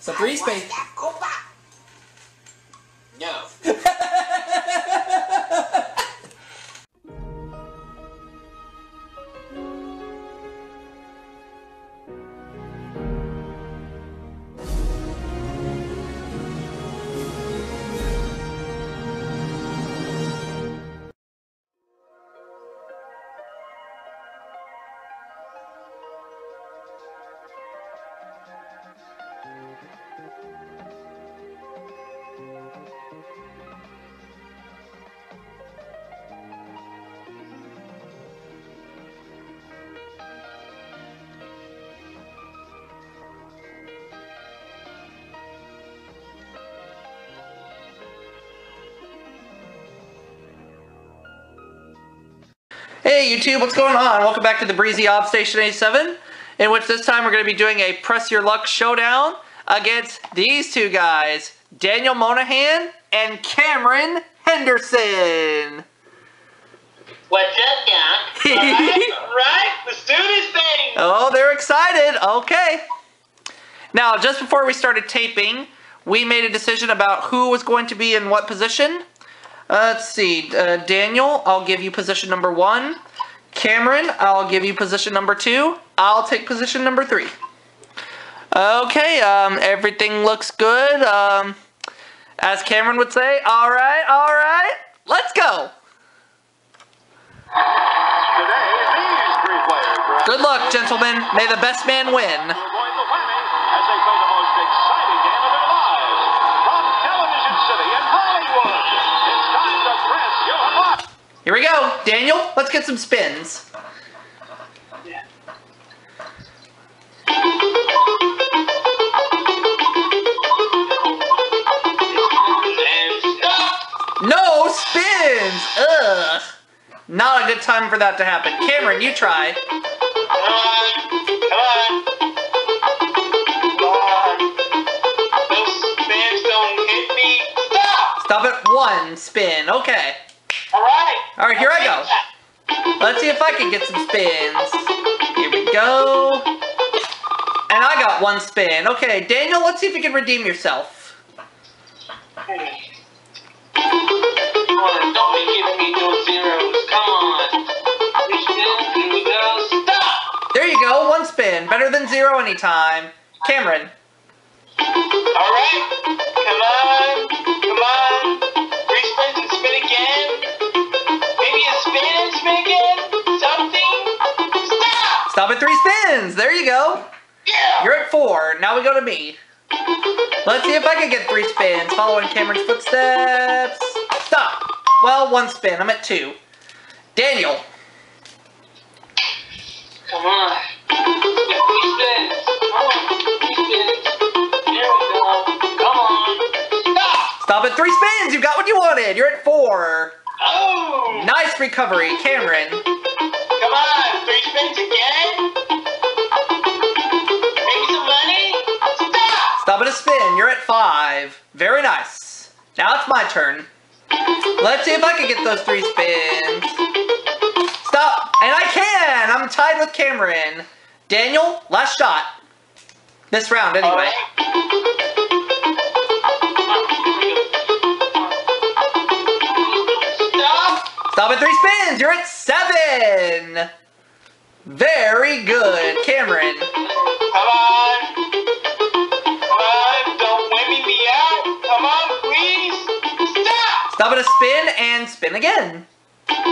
So three space. Hey YouTube, what's going on? Welcome back to the Breezy Aubs Station 87, in which this time we're going to be doing a Press Your Luck showdown against these two guys, Daniel Monahan and Cameron Henderson. What's up, Doc? Alright, let's do this thing! Oh, they're excited. Okay. Now, just before we started taping, we made a decision about who was going to be in what position. Uh, let's see. Uh, Daniel, I'll give you position number one. Cameron, I'll give you position number two. I'll take position number three. Okay, um, everything looks good. Um, as Cameron would say, all right, all right, let's go. Good luck, gentlemen. May the best man win. Here we go. Daniel, let's get some spins. Ugh. Not a good time for that to happen. Cameron, you try. Come on, come on. Those spins don't hit me. Stop! Stop at one spin. Okay. Alright. All right, here I go. Let's see if I can get some spins. Here we go. And I got one spin. Okay, Daniel, let's see if you can redeem yourself. Come don't be giving me those zeros. Come on. Three spins, here we go. Stop! There you go, one spin. Better than zero anytime. Cameron. Alright. Come on. Come on. Three spins and spin again. Maybe a spin and spin again. Something. Stop! Stop at three spins. There you go. Yeah! You're at four. Now we go to me. Let's see if I can get three spins following Cameron's footsteps. Well, one spin. I'm at two. Daniel. Come on. Yeah, three spins. Come on. Three spins. There we go. Come on. Stop! Stop at three spins. You got what you wanted. You're at four. Oh! Nice recovery, Cameron. Come on. Three spins again. Maybe some money. Stop! Stop at a spin. You're at five. Very nice. Now it's my turn. Let's see if I can get those three spins. Stop. And I can. I'm tied with Cameron. Daniel, last shot. This round, anyway. Stop! Stop at three spins. You're at seven. Very good, Cameron. Come on! Stop! At a spin and spin again. Alright,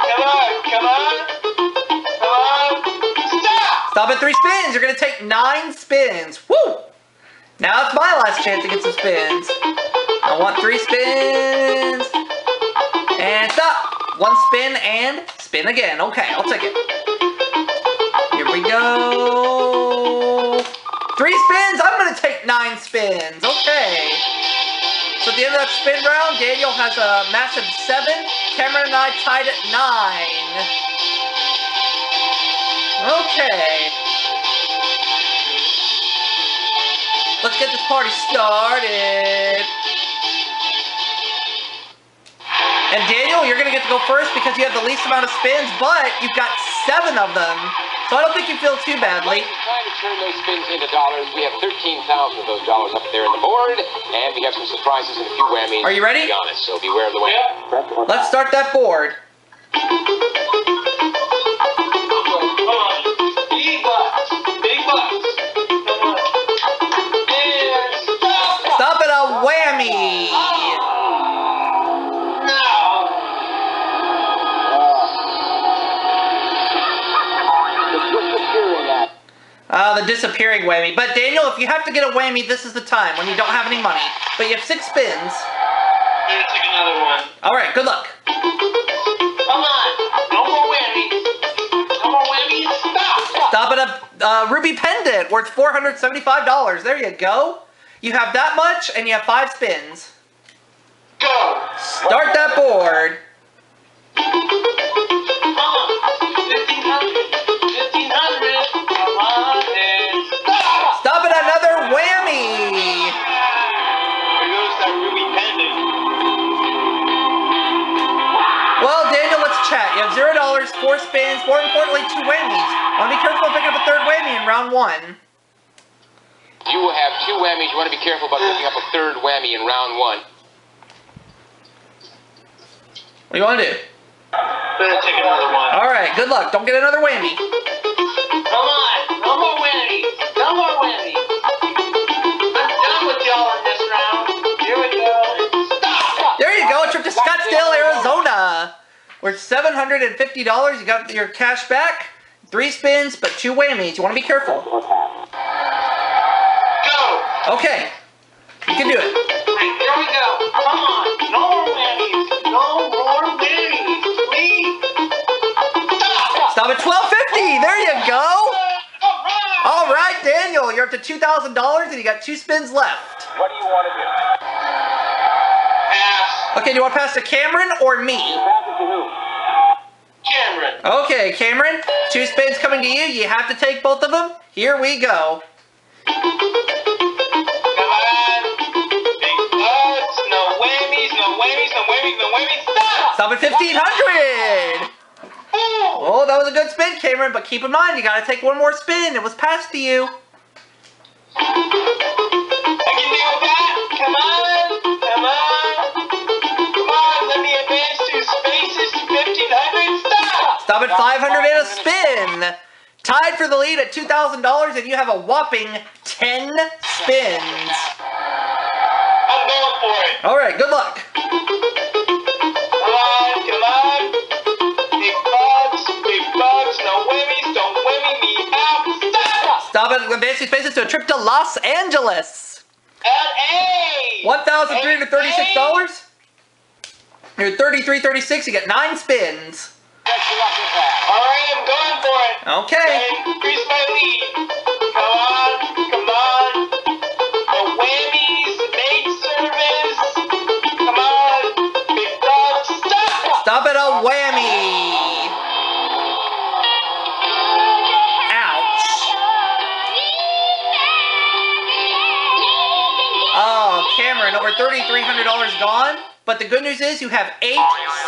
come on, come on! Come on! Stop! Stop at three spins. You're gonna take nine spins. Woo! Now it's my last chance to get some spins. I want three spins. And stop. One spin and spin again. Okay, I'll take it. Here we go. Three spins. I'm gonna take nine spins. That spin round, Daniel has a massive seven. Cameron and I tied at nine. Okay. Let's get this party started. And Daniel, you're gonna get to go first because you have the least amount of spins, but you've got seven of them. So I don't think you feel too badly. Mike is trying to turn those spins into dollars. We have 13,000 of those dollars up there on the board, and we have some surprises and a few whammies. Are you ready? Be honest, so beware of the whammy. Let's start that board. Uh, the disappearing whammy. But Daniel, if you have to get a whammy, this is the time when you don't have any money. But you have six spins. Gonna take another one. All right, good luck. Come on. No more whammies. No more whammies. Stop. Stop at a uh, ruby pendant worth four hundred seventy-five dollars. There you go. You have that much, and you have five spins. Go. Start that board. Four spins, more importantly, two whammies. Want to be careful of picking up a third whammy in round one. You will have two whammies. You want to be careful about picking up a third whammy in round one. What do you want to do? I'm gonna take another one. All right, good luck. Don't get another whammy. Come on. No more whammies. Worth seven hundred and fifty dollars. You got your cash back. Three spins, but two whammies. You want to be careful. Go. Okay, you can do it. Right, here we go. Come on. No more whammies. No more whammies. Please. Stop. Stop at twelve fifty. There you go. All right. All right, Daniel, you're up to two thousand dollars, and you got two spins left. What do you want to do? Okay, do you want to pass to Cameron or me? Pass to who? Cameron. Okay, Cameron, two spins coming to you. You have to take both of them. Here we go. Come on. No whammies. No whammies. No whammies. No whammies. Stop. Stop at fifteen hundred. Oh, that was a good spin, Cameron. But keep in mind, you got to take one more spin. It was passed to you. I can deal with that. Come on. Come on. Stop. At 500 and a spin. Tied for the lead at $2,000, and you have a whopping 10 spins. I'm going for it. All right, good luck. Come. Come on. Big bucks. Big bucks. No whammies. Don't me out. Stop. Stop at advancing spaces to a trip to Los Angeles. L.A. $1,336. You're 3336. You get nine spins. That's your lucky pass. All right. I'm going for it. Okay. Increase my lead. Come on, come on. The whammies, maid service. Come on, big dog, stop. Stop at a whammy. Ouch. Oh, Cameron, over $3,300 gone. But the good news is you have eight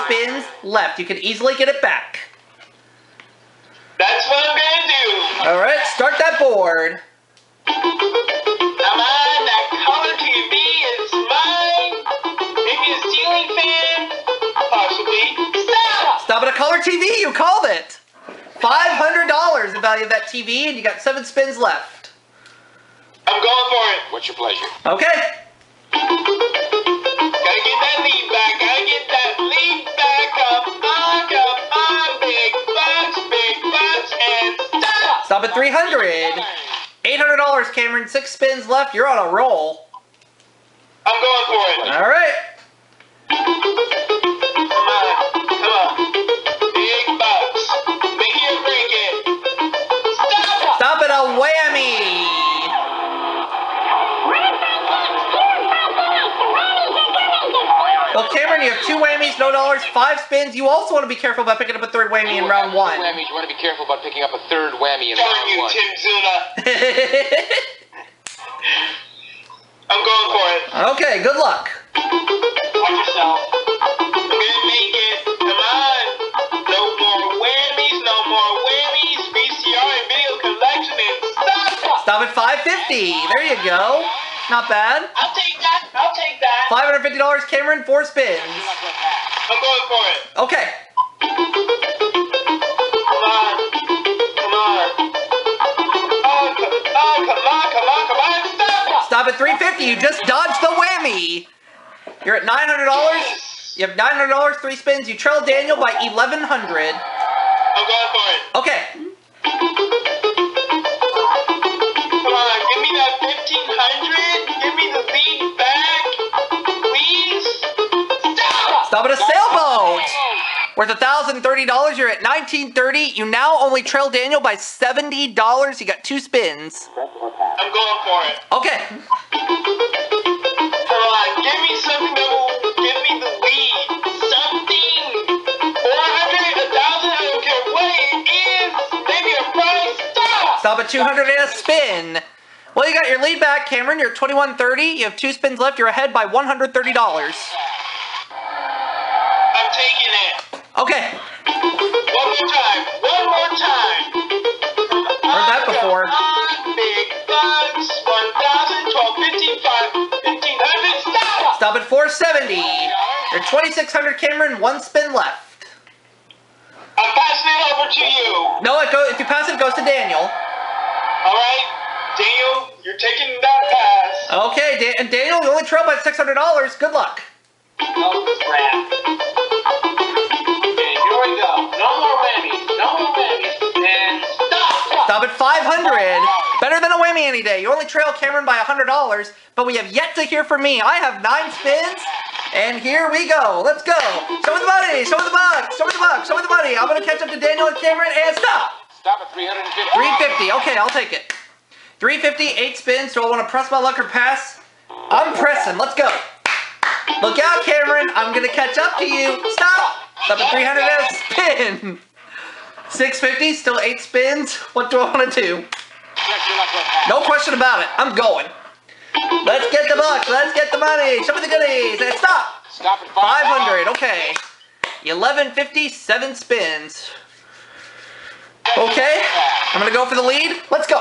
spins left. You can easily get it back. That's what I'm gonna do. All right, start that board. Come on, that color TV is mine. Maybe a ceiling fan, possibly. Stop. Stop at a color TV, you called it. $500 the value of that TV, and you got seven spins left. I'm going for it. What's your pleasure? Okay. 300. $800, Cameron. Six spins left. You're on a roll. I'm going for it. All right. Well, Cameron, you have two whammies, no dollars, five spins. You also want to be careful about picking up a third whammy in round two one. Whammies. You want to be careful about picking up a third whammy in Darn round you, one. Tim Zuna. I'm going for it. okay, good luck. Watch yourself. I'm gonna make it. Come on. No more whammies. No more whammies. VCR Stop Stop at 550. There you go. Not bad. I'll take that. I'll take that. $550, Cameron, four spins. I'm going for it. Okay. Come on. Come on. Oh, co- oh, come on, come on, come on. Stop. Stop at 350. You just dodged the whammy. You're at $900. You have $900, three spins. You trail Daniel by 1100 Worth $1,030. You're at 1930 You now only trail Daniel by $70. You got two spins. I'm going for it. Okay. Come on, uh, give me something that will give me the lead. Something. 400, 1,000, I don't care what it is. Maybe a price. Stop. Stop at 200 and a spin. Well, you got your lead back, Cameron. You're at 2130 You have two spins left. You're ahead by $130. Okay. One more time. One more time. Heard that before. On, big bucks. 1,000, 12, 15, 1,500. Stop. Stop at 470 You're 2600 Cameron. One spin left. I'm passing it over to you. No, it go, if you pass it, it goes to Daniel. All right, Daniel, you're taking that pass. Okay, Dan- and Daniel, you only trail by $600. Good luck. Oh crap. Stop. At 500 Better than a whammy any day. You only trail Cameron by $100, but we have yet to hear from me. I have nine spins, and here we go. Let's go. Show me the money. Show me the bucks. Show me the bucks. Show me the money. I'm going to catch up to Daniel and Cameron, and stop. Stop at 350. 350. Okay, I'll take it. 350, eight spins. Do I want to press my luck or pass? I'm pressing. Let's go. Look out, Cameron. I'm going to catch up to you. Stop. Stop at 300 and spin. 650, still eight spins. What do I want to do? Check your luck with that. No question about it. I'm going. Let's get the bucks. Let's get the money. Show me the goodies. And stop. Stop at 500. Okay. 1150, seven spins. Okay. I'm going to go for the lead. Let's go.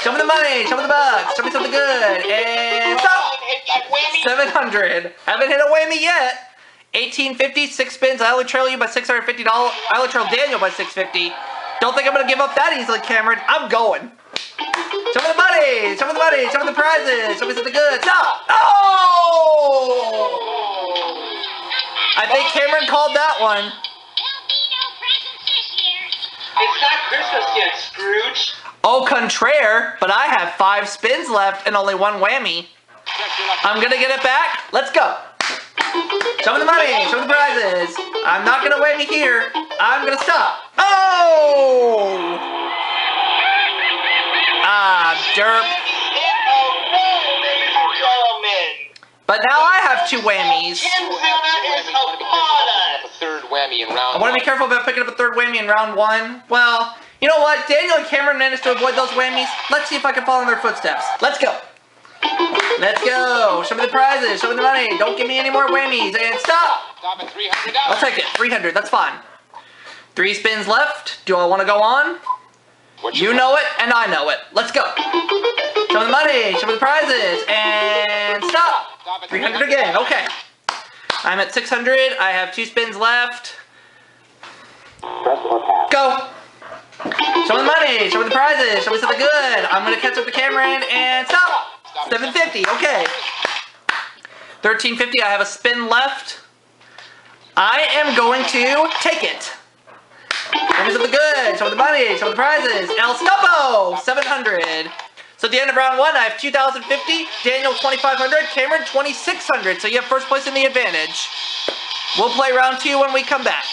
Show me the money. Show me the bucks. Show me something good. And stop. Hit that whammy. 700. Haven't hit a whammy yet. 1850, six spins. I only trail you by $650. I only trail Daniel by 650. Don't think I'm going to give up that easily, Cameron. I'm going. Show me the money. Show me the money. Show me the prizes. Show me something good. Stop. Oh! I think Cameron called that one. It's not Christmas yet, Scrooge. Au contraire, but I have five spins left and only one whammy. I'm gonna get it back. Let's go. Show me the money. Show me the prizes. I'm not gonna wait here. I'm gonna stop. Oh! Ah, derp. But now I have two whammies. I want to be careful about picking up a third whammy in round one. Well, you know what? Daniel and Cameron managed to avoid those whammies. Let's see if I can follow in their footsteps. Let's go. Let's go. Show me the prizes. Show me the money. Don't give me any more whammies. And stop. Stop at 300 I'll take it. 300. That's fine. Three spins left. Do I want to go on? You know it, and I know it. Let's go. Show me the money. Show me the prizes. And stop. Stop 300 again. Okay. I'm at 600. I have two spins left. Go. Show me the money. Show me the prizes. Show me something good. I'm going to catch up the Cameron and stop. 750. Okay. 1350. I have a spin left. I am going to take it. Show me something good. Show me the money. Show me the prizes. El Scopo. 700. So at the end of round one, I have 2,050. Daniel 2,500. Cameron 2,600. So you have first place in the advantage. We'll play round two when we come back.